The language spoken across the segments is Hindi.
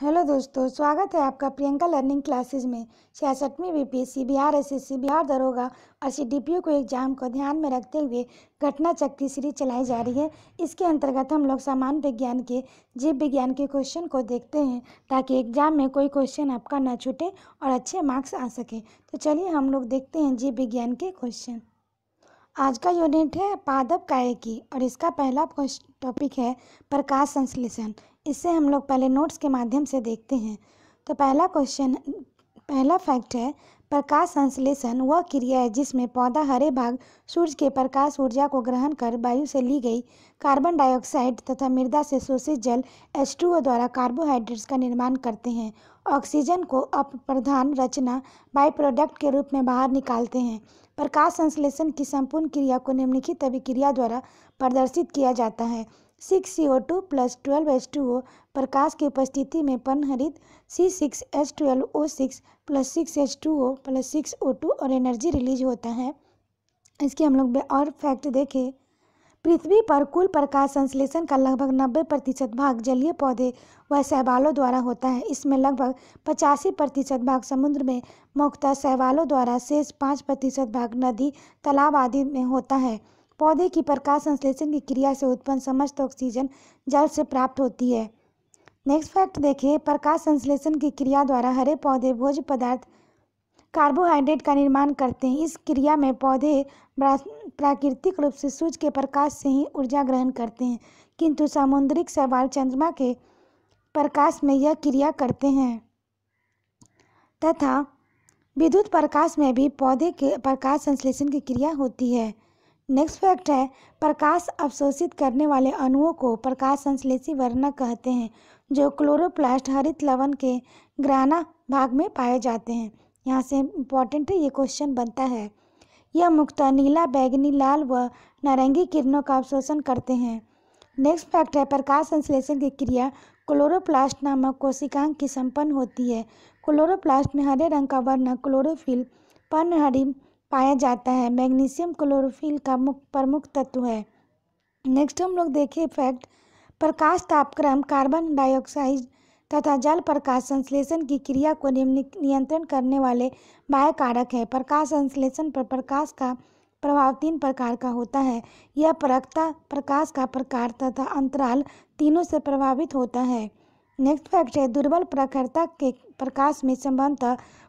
हेलो दोस्तों, स्वागत है आपका प्रियंका लर्निंग क्लासेज में। छियासठवीं B P BPSC Bihar SSC Bihar दरोगा और सी सीडीपीओ को एग्ज़ाम को ध्यान में रखते हुए घटना चक्री सीरीज़ चलाई जा रही है। इसके अंतर्गत हम लोग सामान्य विज्ञान के, जीव विज्ञान के क्वेश्चन को देखते हैं ताकि एग्ज़ाम में कोई क्वेश्चन आपका ना छूटे और अच्छे मार्क्स आ सके। तो चलिए हम लोग देखते हैं जीव विज्ञान के क्वेश्चन आज का यूनिट है पादप काय की और इसका पहला टॉपिक है प्रकाश संश्लेषण। इससे हम लोग पहले नोट्स के माध्यम से देखते हैं। तो पहला क्वेश्चन पहला फैक्ट है, प्रकाश संश्लेषण वह क्रिया है जिसमें पौधा हरे भाग, सूर्य के प्रकाश ऊर्जा को ग्रहण कर वायु से ली गई कार्बन डाइऑक्साइड तथा मृदा से शोषित जल एच द्वारा कार्बोहाइड्रेट्स का निर्माण करते हैं। ऑक्सीजन को अप्रधान रचना बाई प्रोडक्ट के रूप में बाहर निकालते हैं। प्रकाश संश्लेषण की संपूर्ण क्रिया को निम्नलिखित अभिक्रिया द्वारा प्रदर्शित किया जाता है। Six C O two plus twelve H two O प्रकाश की उपस्थिति में पनहरित C six H twelve O six plus six H two O plus six O two और एनर्जी रिलीज़ होता है। इसके हम लोग और फैक्ट देखें। पृथ्वी पर कुल प्रकाश संश्लेषण का लगभग नब्बे प्रतिशत भाग जलीय पौधे व शैवालों द्वारा होता है। इसमें लगभग पचासी प्रतिशत भाग समुद्र में, मुख्यतः शैवालों द्वारा शेष पाँच प्रतिशत भाग नदी, तालाब आदि में होता है। पौधे की प्रकाश संश्लेषण की क्रिया से उत्पन्न समस्त ऑक्सीजन जल से प्राप्त होती है। नेक्स्ट फैक्ट देखिए, प्रकाश संश्लेषण की क्रिया द्वारा हरे पौधे भोज पदार्थ कार्बोहाइड्रेट का निर्माण करते हैं। इस क्रिया में पौधे प्राकृतिक रूप से सूर्य के प्रकाश से ही ऊर्जा ग्रहण करते हैं। किंतु सामुद्रिक सवाल चंद्रमा के प्रकाश में यह क्रिया करते हैं। तथा विद्युत प्रकाश में भी पौधे के प्रकाश संश्लेषण की क्रिया होती है। नेक्स्ट फैक्ट है, प्रकाश अवशोषित करने वाले अणुओं को प्रकाश संश्लेषी वर्णक कहते हैं, जो क्लोरोप्लास्ट हरित लवण के ग्राना भाग में पाए जाते हैं। यहाँ से इंपॉर्टेंट ये क्वेश्चन बनता है। यह मुख्यतः नीला, बैगनी, लाल व नारंगी किरणों का अवशोषण करते हैं। नेक्स्ट फैक्ट है, प्रकाश संश्लेषण की क्रिया क्लोरोप्लास्ट नामक कोशिकांग की संपन्न होती है। क्लोरोप्लास्ट में हरे रंग का वर्ण, क्लोरोफिल पनहरी पाया जाता है। मैग्नीशियम क्लोरोफिल का प्रमुख तत्व है। नेक्स्ट हम लोग देखें फैक्ट प्रकाश तापक्रम कार्बन डाइऑक्साइड तथा जल प्रकाश संश्लेषण की क्रिया को नियंत्रण करने वाले बाह्य कारक है। प्रकाश संश्लेषण पर प्रकाश का प्रभाव तीन प्रकार का होता है। यह परकता प्रकाश का प्रकार तथा अंतराल तीनों से प्रभावित होता है। नेक्स्ट फैक्ट है, दुर्बल प्रखरता के प्रकाश में संबंध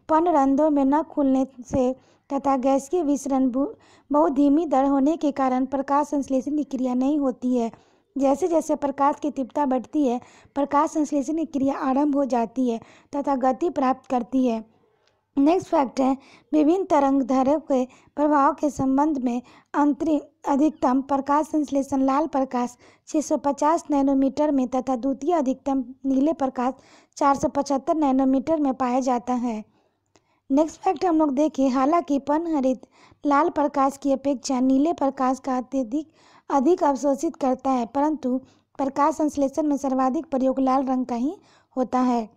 पनरंध्रों में न खुलने से तथा गैस के विसरण बहुत धीमी दर होने के कारण प्रकाश संश्लेषण की क्रिया नहीं होती है। जैसे जैसे प्रकाश की तीव्रता बढ़ती है, प्रकाश संश्लेषण की क्रिया आरंभ हो जाती है तथा गति प्राप्त करती है। नेक्स्ट फैक्ट है, विभिन्न तरंग धारे के प्रभाव के संबंध में अंतरिम अधिकतम प्रकाश संश्लेषण लाल प्रकाश 650 नैनोमीटर में तथा द्वितीय अधिकतम नीले प्रकाश 475 नैनोमीटर में पाया जाता है। नेक्स्ट फैक्ट हम लोग देखें, हालाँकि पनहरित लाल प्रकाश की अपेक्षा नीले प्रकाश का अत्यधिक, अधिक अवशोषित करता है, परंतु प्रकाश संश्लेषण में सर्वाधिक प्रयोग लाल रंग का ही होता है।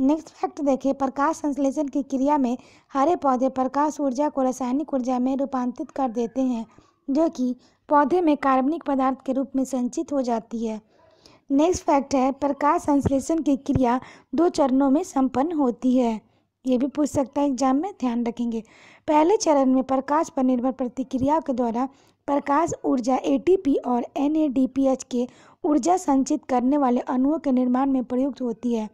नेक्स्ट फैक्ट देखें, प्रकाश संश्लेषण की क्रिया में हरे पौधे प्रकाश ऊर्जा को रासायनिक ऊर्जा में रूपांतरित कर देते हैं, जो कि पौधे में कार्बनिक पदार्थ के रूप में संचित हो जाती है। नेक्स्ट फैक्ट है, प्रकाश संश्लेषण की क्रिया दो चरणों में संपन्न होती है। ये भी पूछ सकता है, एग्ज़ाम में ध्यान रखेंगे। पहले चरण में प्रकाश पर निर्भर प्रतिक्रिया के द्वारा प्रकाश ऊर्जा एटीपी और एनएडीपीएच के ऊर्जा संचित करने वाले अणुओं के निर्माण में प्रयुक्त होती है।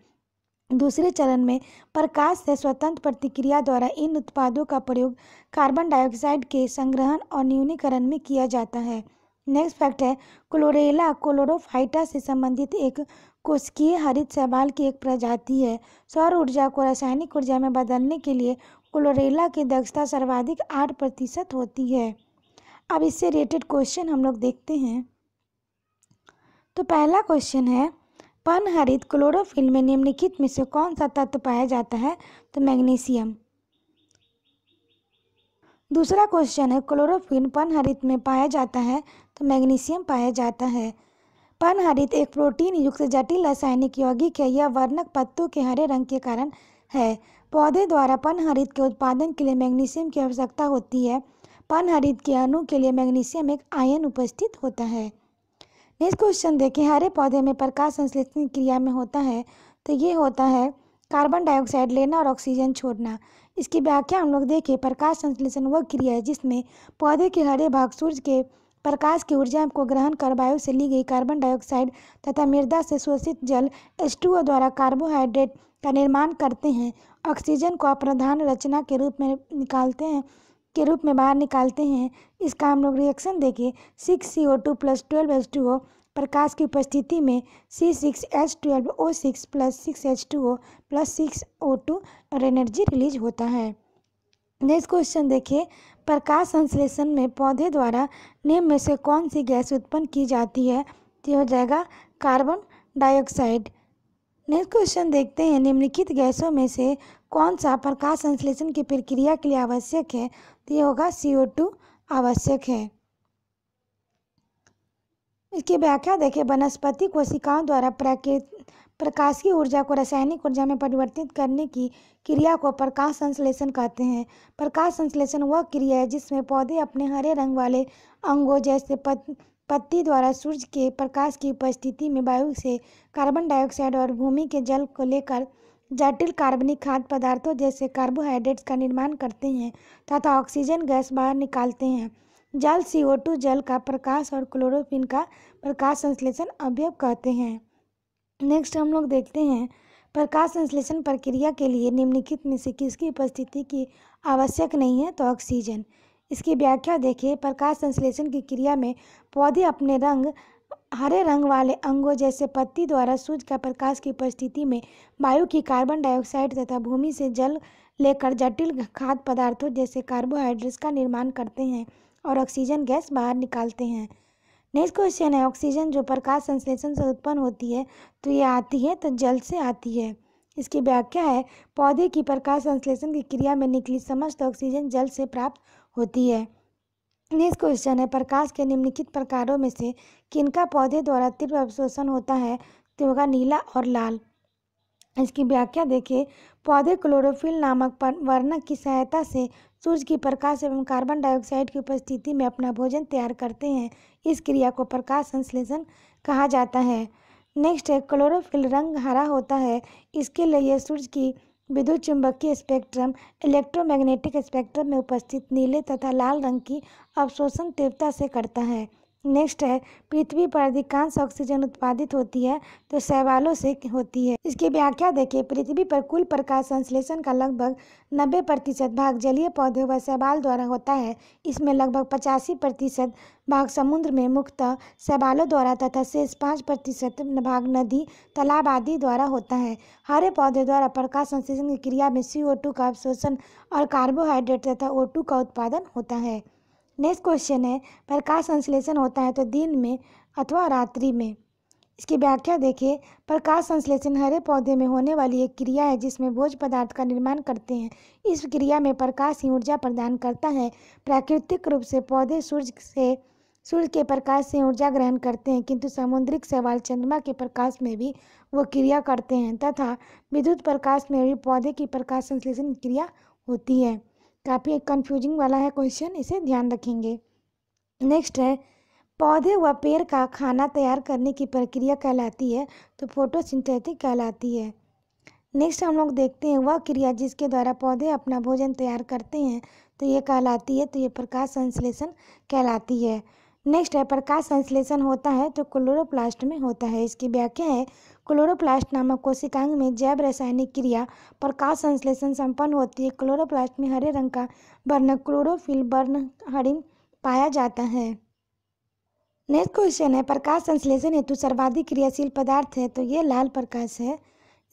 दूसरे चरण में प्रकाश से स्वतंत्र प्रतिक्रिया द्वारा इन उत्पादों का प्रयोग कार्बन डाइऑक्साइड के संग्रहण और न्यूनीकरण में किया जाता है। नेक्स्ट फैक्ट है, क्लोरेला क्लोरोफाइटा से संबंधित एक कोशिकीय हरित शैवाल की एक प्रजाति है। सौर ऊर्जा को रासायनिक ऊर्जा में बदलने के लिए क्लोरेला की दक्षता सर्वाधिक आठ प्रतिशत होती है। अब इससे रिलेटेड क्वेश्चन हम लोग देखते हैं। तो पहला क्वेश्चन है पनहरित क्लोरोफिल में निम्नलिखित में से कौन सा तत्व पाया जाता है? तो मैग्नीशियम। दूसरा क्वेश्चन है, क्लोरोफिल पनहरित में पाया जाता है तो मैग्नीशियम पाया जाता है। पनहरित एक प्रोटीन युक्त जटिल रासायनिक यौगिक है। यह वर्णक पत्तों के हरे रंग के कारण है। पौधे द्वारा पनहरित के उत्पादन के लिए मैग्नीशियम की आवश्यकता होती है। पनहरित के अणु के लिए मैग्नीशियम एक आयन उपस्थित होता है। नेक्स्ट क्वेश्चन देखें। हरे पौधे में प्रकाश संश्लेषण क्रिया में होता है। तो ये होता है कार्बन डाइऑक्साइड लेना और ऑक्सीजन छोड़ना। इसकी व्याख्या हम लोग देखें। प्रकाश संश्लेषण वह क्रिया है जिसमें पौधे के हरे भाग सूर्य के प्रकाश की ऊर्जा को ग्रहण कर वायु से ली गई कार्बन डाइऑक्साइड तथा मृदा से शोषित जल एच द्वारा कार्बोहाइड्रेट का निर्माण करते हैं। ऑक्सीजन को अप्रधान रचना के रूप में निकालते हैं, के रूप में बाहर निकालते हैं। इसका हम लोग रिएक्शन देखें। Six C O two plus twelve H two O प्रकाश की उपस्थिति में C six H twelve O six plus six H two O plus six O two और एनर्जी रिलीज़ होता है। नेक्स्ट क्वेश्चन देखिए प्रकाश संश्लेषण में पौधे द्वारा निम्न में से कौन सी गैस उत्पन्न की जाती है? तो हो जाएगा कार्बन डाइऑक्साइड। नेक्स्ट क्वेश्चन देखते हैं, निम्नलिखित गैसों में से कौन सा प्रकाश संश्लेषण की प्रक्रिया के लिए आवश्यक है? तो ये होगा सी आवश्यक है। इसकी व्याख्या देखें, वनस्पति कोशिकाओं द्वारा प्राकृतिक प्रकाश की ऊर्जा को रासायनिक ऊर्जा में परिवर्तित करने की क्रिया को प्रकाश संश्लेषण कहते हैं। प्रकाश संश्लेषण वह क्रिया है जिसमें पौधे अपने हरे रंग वाले अंगों जैसे पत, पत्ती द्वारा सूर्य के प्रकाश की उपस्थिति में वायु से कार्बन डाइऑक्साइड और भूमि के जल को लेकर जटिल कार्बनिक खाद्य पदार्थों जैसे कार्बोहाइड्रेट्स का निर्माण करते हैं तथा ऑक्सीजन गैस बाहर निकालते हैं। जल सी जल का प्रकाश और क्लोरोफिन का प्रकाश संश्लेषण अवयव कहते हैं। नेक्स्ट हम लोग देखते हैं प्रकाश संश्लेषण प्रक्रिया के लिए निम्नलिखित में से किसकी उपस्थिति की आवश्यक नहीं है? तो ऑक्सीजन इसकी व्याख्या देखिए प्रकाश संश्लेषण की क्रिया में पौधे अपने रंग, हरे रंग वाले अंगों जैसे पत्ती द्वारा सूर्य का प्रकाश की उपस्थिति में वायु की कार्बन डाइऑक्साइड तथा भूमि से जल लेकर जटिल खाद्य पदार्थों जैसे कार्बोहाइड्रेट्स का निर्माण करते हैं और ऑक्सीजन गैस बाहर निकालते हैं। नेक्स्ट क्वेश्चन है ऑक्सीजन जो प्रकाश संश्लेषण से उत्पन्न होती है तो ये आती है तो जल से आती है। इसकी व्याख्या है, पौधे की प्रकाश संश्लेषण की क्रिया में निकली समस्त ऑक्सीजन जल से प्राप्त होती है। नेक्स्ट क्वेश्चन है प्रकाश के निम्नलिखित प्रकारों में से किनका पौधे द्वारा तीव्र अवशोषण होता है तो होगा नीला और लाल। इसकी व्याख्या देखिए, पौधे क्लोरोफिल नामक वर्णक की सहायता से सूर्य की प्रकाश एवं कार्बन डाइऑक्साइड की उपस्थिति में अपना भोजन तैयार करते हैं। इस क्रिया को प्रकाश संश्लेषण कहा जाता है। नेक्स्ट है क्लोरोफिल रंग हरा होता है। इसके लिए यह सूर्य की विद्युत चुंबकीय स्पेक्ट्रम, इलेक्ट्रोमैग्नेटिक स्पेक्ट्रम में उपस्थित नीले तथा लाल रंग की अवशोषण तीव्रता से करता है। नेक्स्ट है, पृथ्वी पर अधिकांश ऑक्सीजन उत्पादित होती है तो शैवालों से होती है। इसकी व्याख्या देखिए, पृथ्वी पर कुल प्रकाश संश्लेषण का लगभग नब्बे प्रतिशत भाग जलीय पौधे व शैवाल द्वारा होता है। इसमें लगभग पचासी प्रतिशत भाग समुद्र में, मुख्यतः शैवालों द्वारा तथा शेष पाँच प्रतिशत भाग नदी, तालाब आदि द्वारा होता है। हरे पौधे द्वारा प्रकाश संश्लेषण की क्रिया में सी का अवशोषण और कार्बोहाइड्रेट तथा ओ का उत्पादन होता है। नेक्स्ट क्वेश्चन है, प्रकाश संश्लेषण होता है तो दिन में अथवा रात्रि में। इसकी व्याख्या देखिए प्रकाश संश्लेषण हरे पौधे में होने वाली एक क्रिया है जिसमें भोज पदार्थ का निर्माण करते हैं। इस क्रिया में प्रकाश ही ऊर्जा प्रदान करता है। प्राकृतिक रूप से पौधे सूर्य से, सूर्य के प्रकाश से ऊर्जा ग्रहण करते हैं, किंतु समुद्रिक सवाल चंद्रमा के प्रकाश में भी वो क्रिया करते हैं, तथा विद्युत प्रकाश में भी पौधे की प्रकाश संश्लेषण क्रिया होती है। काफ़ी कंफ्यूजिंग वाला है क्वेश्चन इसे ध्यान रखेंगे। नेक्स्ट है, पौधे व पेड़ का खाना तैयार करने की प्रक्रिया कहलाती है तो फोटोसिंथेटिक कहलाती है। नेक्स्ट हम लोग देखते हैं वह क्रिया जिसके द्वारा पौधे अपना भोजन तैयार करते हैं तो ये कहलाती है तो ये प्रकाश संश्लेषण कहलाती है। नेक्स्ट है, प्रकाश संश्लेषण होता है तो क्लोरोप्लास्ट में होता है। इसकी व्याख्या है क्लोरोप्लास्ट नामक कोशिकांग में जैव रासायनिक क्रिया, प्रकाश संश्लेषण संपन्न होती है। क्लोरोप्लास्ट में हरे रंग का वर्ण क्लोरोफिल वर्ण, हरिण पाया जाता है। नेक्स्ट क्वेश्चन है, प्रकाश संश्लेषण हेतु सर्वाधिक क्रियाशील पदार्थ है तो ये लाल प्रकाश है।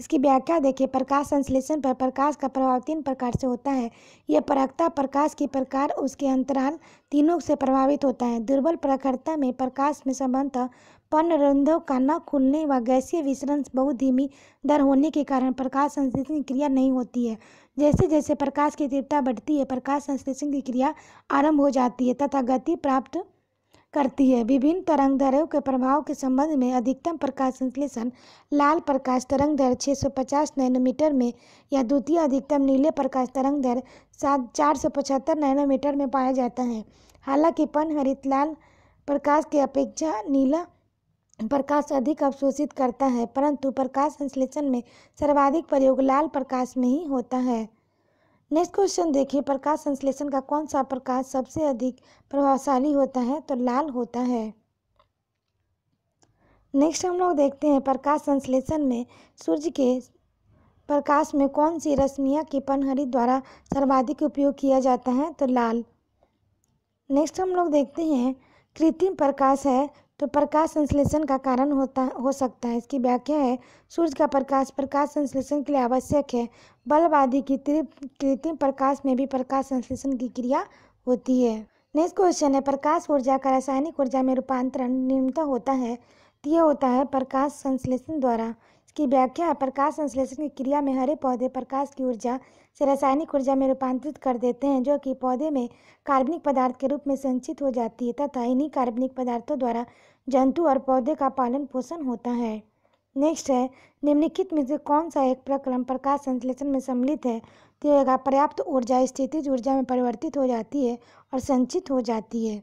इसकी व्याख्या देखिए, प्रकाश संश्लेषण पर प्रकाश का प्रभाव तीन प्रकार से होता है। यह प्रखरता प्रकाश की प्रकार, उसके अंतराल तीनों से प्रभावित होता है। दुर्बल प्रखरता में प्रकाश में संबंध पर्णरंध्रों का न खुलने व गैसीय विसरण बहुत धीमी दर होने के कारण प्रकाश संश्लेषण की क्रिया नहीं होती है। जैसे जैसे प्रकाश की तीव्रता बढ़ती है, प्रकाश संश्लेषण की क्रिया आरंभ हो जाती है, तथा गति प्राप्त करती है। विभिन्न तरंग दरों के प्रभाव के संबंध में अधिकतम प्रकाश संश्लेषण, लाल प्रकाश तरंग दर 650 नैनोमीटर में या द्वितीय अधिकतम नीले प्रकाश तरंग दर सात, चार सौ पचहत्तर नैनोमीटर में पाया जाता है। हालाँकि पन हरित लाल प्रकाश की अपेक्षा नीला प्रकाश अधिक अवशोषित करता है, परंतु प्रकाश संश्लेषण में सर्वाधिक प्रयोग लाल प्रकाश में ही होता है। नेक्स्ट क्वेश्चन देखिए, प्रकाश संश्लेषण का कौन सा प्रकाश सबसे अधिक प्रभावशाली होता है? तो लाल होता है। नेक्स्ट हम लोग देखते हैं, प्रकाश संश्लेषण में सूर्य के प्रकाश में कौन सी रश्मियाँ की पनहरी द्वारा सर्वाधिक उपयोग किया जाता है? तो लाल। नेक्स्ट हम लोग देखते हैं, कृत्रिम प्रकाश है तो प्रकाश संश्लेषण का कारण होता, हो सकता है। इसकी व्याख्या है, सूर्य का प्रकाश प्रकाश संश्लेषण के लिए आवश्यक है। बल्ब आदि की कृत्रिम प्रकाश में भी प्रकाश संश्लेषण की क्रिया होती है। नेक्स्ट क्वेश्चन है, प्रकाश ऊर्जा का रासायनिक ऊर्जा में रूपांतरण निम्नतः होता है। तो यह होता है प्रकाश संश्लेषण द्वारा। इसकी व्याख्या है प्रकाश संश्लेषण की क्रिया में हरे पौधे प्रकाश की ऊर्जा से रासायनिक ऊर्जा में रूपांतरित कर देते हैं, जो कि पौधे में कार्बनिक पदार्थ के रूप में संचित हो जाती है तथा इन्हीं कार्बनिक पदार्थों द्वारा जंतु और पौधे का पालन पोषण होता है। नेक्स्ट है, निम्नलिखित में से कौन सा एक प्रक्रम प्रकाश संश्लेषण में सम्मिलित है? तो पर्याप्त ऊर्जा, स्थितिज ऊर्जा में परिवर्तित हो जाती है और संचित हो जाती है।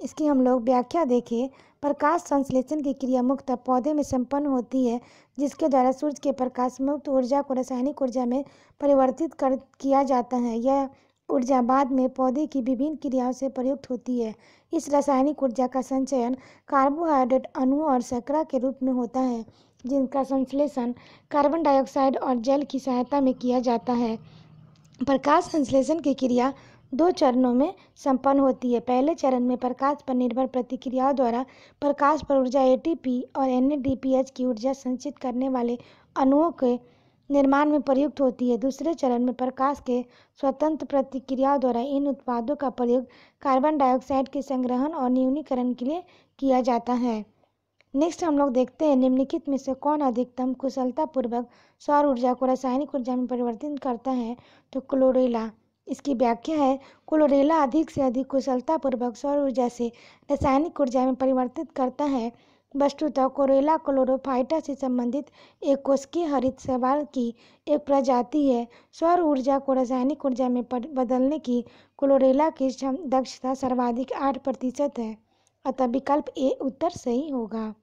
इसकी हम लोग व्याख्या देखें। प्रकाश संश्लेषण की क्रिया मुक्त पौधे में संपन्न होती है, जिसके द्वारा सूर्य के प्रकाश मुक्त ऊर्जा को रासायनिक ऊर्जा में परिवर्तित कर किया जाता है। यह ऊर्जा बाद में पौधे की विभिन्न क्रियाओं से प्रयुक्त होती है। इस रासायनिक ऊर्जा का संचयन कार्बोहाइड्रेट अणुओं और शर्करा के रूप में होता है, जिनका संश्लेषण कार्बन डाइऑक्साइड और जल की सहायता में किया जाता है। प्रकाश संश्लेषण की क्रिया दो चरणों में संपन्न होती है। पहले चरण में प्रकाश पर निर्भर प्रतिक्रियाओं द्वारा प्रकाश पर ऊर्जा एटीपी और एनएडीपीएच की ऊर्जा संचित करने वाले अणुओं के निर्माण में प्रयुक्त होती है। दूसरे चरण में प्रकाश के स्वतंत्र प्रतिक्रियाओं द्वारा इन उत्पादों का प्रयोग कार्बन डाइऑक्साइड के संग्रहण और न्यूनीकरण के लिए किया जाता है। नेक्स्ट हम लोग देखते हैं, निम्नलिखित में से कौन अधिकतम कुशलतापूर्वक सौर ऊर्जा को रासायनिक ऊर्जा में परिवर्तित करता है? तो क्लोरेला। इसकी व्याख्या है, क्लोरेला अधिक से अधिक कुशलतापूर्वक सौर ऊर्जा से रासायनिक ऊर्जा में परिवर्तित करता है। वस्तुतः, कोरेला क्लोरोफाइटा से संबंधित एक कोशिकीय हरित शैवाल की एक प्रजाति है। सौर ऊर्जा को रासायनिक ऊर्जा में बदलने की क्लोरेला की दक्षता सर्वाधिक आठ प्रतिशत है। अतः विकल्प ए, उत्तर सही होगा।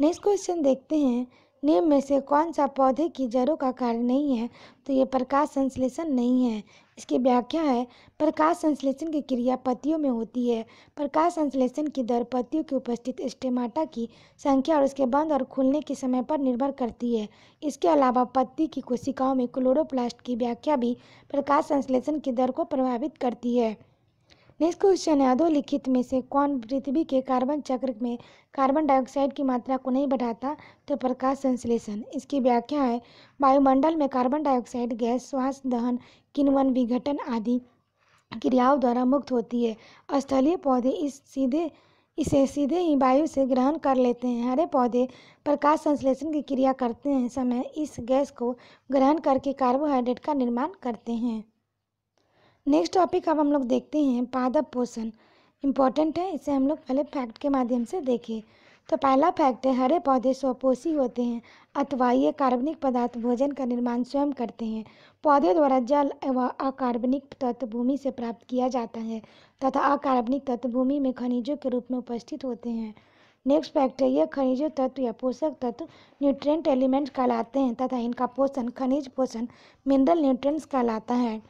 नेक्स्ट क्वेश्चन देखते हैं। निम्न में से कौन सा पौधे की जड़ों का कार्य नहीं है तो ये प्रकाश संश्लेषण नहीं है। इसकी व्याख्या है, प्रकाश संश्लेषण की क्रिया पत्तियों में होती है। प्रकाश संश्लेषण की दर पत्तियों की उपस्थित स्टेमाटा की संख्या और उसके बंद और खुलने के समय पर निर्भर करती है। इसके अलावा पत्ती की कोशिकाओं में क्लोरोप्लास्ट की व्याख्या भी प्रकाश संश्लेषण की दर को प्रभावित करती है। नेक्स्ट क्वेश्चन है अधोलिखित में से कौन पृथ्वी के कार्बन चक्र में कार्बन डाइऑक्साइड की मात्रा को नहीं बढ़ाता तो प्रकाश संश्लेषण। इसकी व्याख्या है, वायुमंडल में कार्बन डाइऑक्साइड, गैस, श्वास, दहन किन्वन विघटन आदि क्रियाओं द्वारा मुक्त होती है। स्थलीय पौधे इस सीधे, इसे सीधे ही वायु से ग्रहण कर लेते हैं। हरे पौधे प्रकाश संश्लेषण की क्रिया करते हैं, समय इस गैस को ग्रहण करके कार्बोहाइड्रेट का निर्माण करते हैं। नेक्स्ट टॉपिक अब हम लोग देखते हैं पादप पोषण। इंपॉर्टेंट है, इसे हम लोग पहले फैक्ट के माध्यम से देखें। तो पहला फैक्ट है, हरे पौधे स्वपोषी होते हैं अथवा ये कार्बनिक पदार्थ भोजन का निर्माण स्वयं करते हैं। पौधे द्वारा जल एवं अकार्बनिक तत्व भूमि से प्राप्त किया जाता है, तथा अकार्बनिक तत्व भूमि में खनिजों के रूप में उपस्थित होते हैं। नेक्स्ट फैक्ट है ये खनिजों तत्व या पोषक तत्व न्यूट्रिएंट एलिमेंट्स कहलाते हैं, तथा इनका पोषण खनिज पोषण मिनरल न्यूट्रिएंट्स कहलाता है।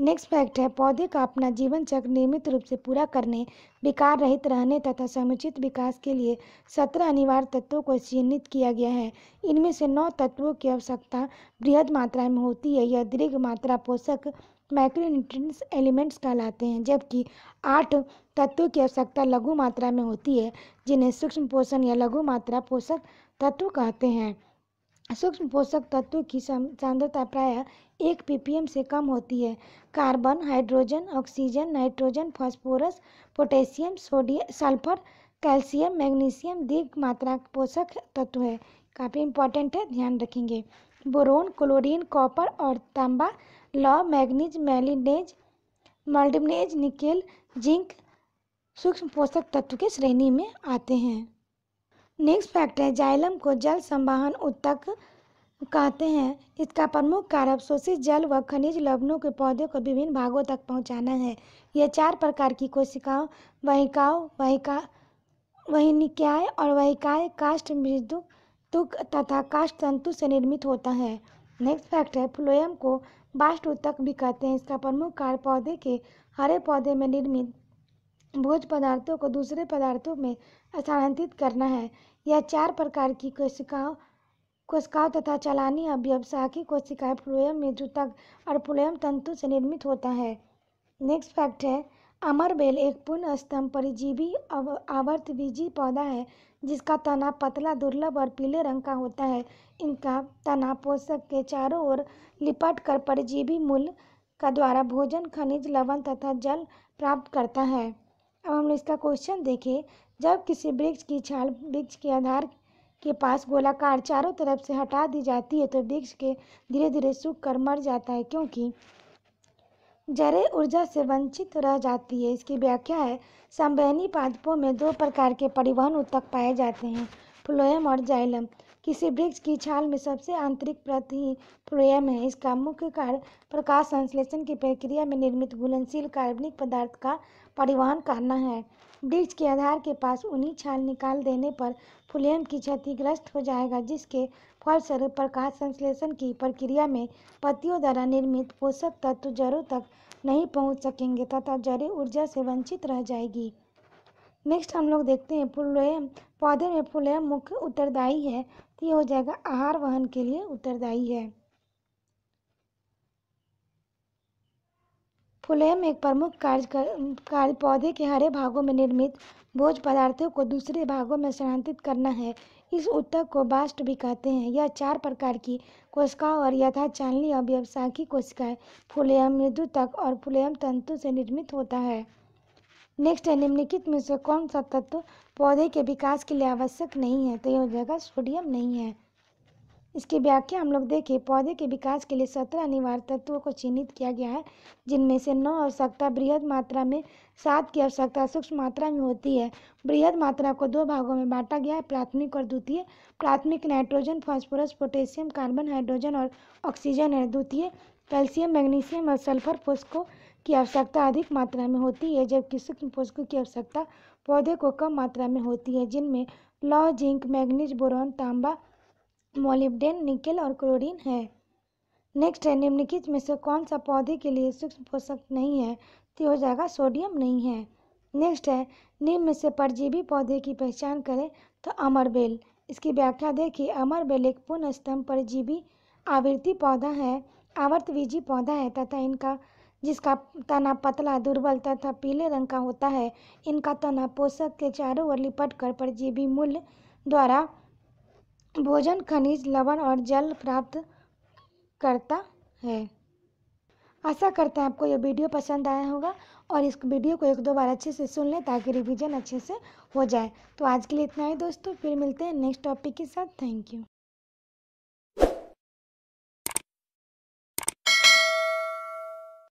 नेक्स्ट फैक्ट है, पौधे का अपना जीवन चक्र नियमित रूप से पूरा करने विकार रहित रहने तथा समुचित विकास के लिए सत्रह अनिवार्य तत्वों को चिन्हित किया गया है। इनमें से नौ तत्वों की आवश्यकता बृहद मात्रा में होती है यह दीर्घ मात्रा पोषक माइक्रोन्यूट्रिएंट्स एलिमेंट्स कहलाते हैं, जबकि आठ तत्वों की आवश्यकता लघु मात्रा में होती है, जिन्हें सूक्ष्म पोषण या लघु मात्रा पोषक तत्व कहते हैं। सूक्ष्म पोषक तत्वों की सांद्रता प्रायः एक पीपीएम से कम होती है। Carbon, hydrogen, oxygen, nitrogen, phosphorus, potassium, sodium, sulphur, calcium, magnesium दीर्घ मात्रा पोषक तत्व है। काफ़ी इंपॉर्टेंट है, ध्यान रखेंगे। बोरोन, क्लोरीन, कॉपर और तांबा लॉ मैग्नीज, मेलिनेज, मल्टीनेज, निकेल, जिंक, सूक्ष्म पोषक तत्व के श्रेणी में आते हैं। नेक्स्ट फैक्ट है, जाइलम को जल संवाहन उत्तक कहते हैं, इसका प्रमुख कार्य अवशोषित जल व खनिज लवणों के पौधे को विभिन्न भागों तक पहुंचाना है। यह चार प्रकार की कोशिकाओं, वहिकाओं, वहिका वही निकाय और वहिकाय काष्ठ मृदु, तुक तथा काष्ठ तंतु से निर्मित होता है। नेक्स्ट फैक्ट है, फ्लोएम को बास्ट उत्तक भी कहते हैं। इसका प्रमुख कार्य पौधे के हरे पौधे में निर्मित भोज पदार्थों को दूसरे पदार्थों में स्थानांतरित करना है। यह चार प्रकार की कोशिकाओं कोशिकाओं तथा चलानी अवयव शाखी कोशिकाएँ फ्लोएम में जुतक और फ्लोएम तंतु से निर्मित होता है। नेक्स्ट फैक्ट है अमरबेल एक पूर्ण स्तंभ परिजीवी आवर्त बीजी पौधा है, जिसका तना पतला, दुर्लभ और पीले रंग का होता है। इनका तना पोषक के चारों ओर लिपट कर परजीवी मूल का द्वारा भोजन, खनिज, लवण तथा जल प्राप्त करता है। अब हम इसका क्वेश्चन देखें। जब किसी वृक्ष की छाल, वृक्ष के आधार के पास गोलाकार चारों तरफ़ से हटा दी जाती है तो वृक्ष के धीरे धीरे सूख कर मर जाता है क्योंकि जरे ऊर्जा से वंचित रह जाती है। इसकी व्याख्या है, संवहनी पादपों में दो प्रकार के परिवहन उत्तक पाए जाते हैं, फ्लोएम और जाइलम। किसी वृक्ष की छाल में सबसे आंतरिक प्रति फ्लोएम है। इसका मुख्य कार्य प्रकाश संश्लेषण की प्रक्रिया में निर्मित घुलनशील कार्बनिक पदार्थ का परिवहन करना है। वृक्ष के आधार के पास उन्हीं छाल निकाल देने पर फ्लोएम की क्षतिग्रस्त हो जाएगा, जिसके फलस्वरूप प्रकाश संश्लेषण की प्रक्रिया में पत्तियों द्वारा निर्मित पोषक तत्व जड़ों तक नहीं पहुँच सकेंगे तथा जड़ें ऊर्जा से वंचित रह जाएगी। नेक्स्ट हम लोग देखते हैं फ्लोएम पौधे में फ्लोएम मुख्य उत्तरदायी है। तो ये हो जाएगा, आहार वहन के लिए उत्तरदायी है। फ्लोएम एक प्रमुख कार्य कार्य पौधे के हरे भागों में निर्मित भोज पदार्थों को दूसरे भागों में स्थानांतरित करना है। इस उत्तक को बास्ट भी कहते हैं। यह चार प्रकार की कोशिकाओं और यथा चालनी और व्यवसायिकी कोशिकाएँ फुलेयम मृदुतक और फुलेयम तंतु से निर्मित होता है। नेक्स्ट है निम्नलिखित में से कौन सा तत्व पौधे के विकास के लिए आवश्यक नहीं है? तो यह हो जाएगा सोडियम नहीं है। इसकी व्याख्या हम लोग देखें, पौधे के विकास के लिए सत्रह अनिवार्य तत्वों को चिन्हित किया गया है, जिनमें से नौ आवश्यकता बृहद मात्रा में, सात की आवश्यकता सूक्ष्म मात्रा में होती है। बृहद मात्रा को दो भागों में बांटा गया है, प्राथमिक और द्वितीय। प्राथमिक nitrogen, phosphorus, potassium, carbon, hydrogen और ऑक्सीजन है। द्वितीय, कैल्शियम, मैग्नीशियम और सल्फ़र पोषकों की आवश्यकता अधिक मात्रा में होती है जबकि सूक्ष्म पोषकों की आवश्यकता पौधे को कम मात्रा में होती है, जिनमें लौ जिंक, मैग्नीज, बोरॉन, तांबा, मोलिब्डेन, निकेल और क्लोरीन है। नेक्स्ट है, निम्नलिखित में से कौन सा पौधे के लिए सूक्ष्म पोषक नहीं है? तो हो जाएगा सोडियम नहीं है। नेक्स्ट है निम्न में से परजीवी पौधे की पहचान करें तो अमरबेल इसकी व्याख्या देखिए अमरबेल एक पूर्ण स्तंभ परजीवी आवृत्ति पौधा है आवर्तबीजी पौधा है, तथा इनका जिसका तना पतला, दुर्बल तथा पीले रंग का होता है। इनका तना पोषक के चारों ओर लिपट कर परजीवी मूल्य द्वारा भोजन, खनिज, लवण और जल प्राप्त करता है। आशा करते हैं आपको यह वीडियो पसंद आया होगा और इस वीडियो को एक दो बार अच्छे से सुन लें ताकि रिवीजन अच्छे से हो जाए। तो आज के लिए इतना ही दोस्तों, फिर मिलते हैं नेक्स्ट टॉपिक के साथ। Thank you.